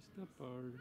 Mr. Paul.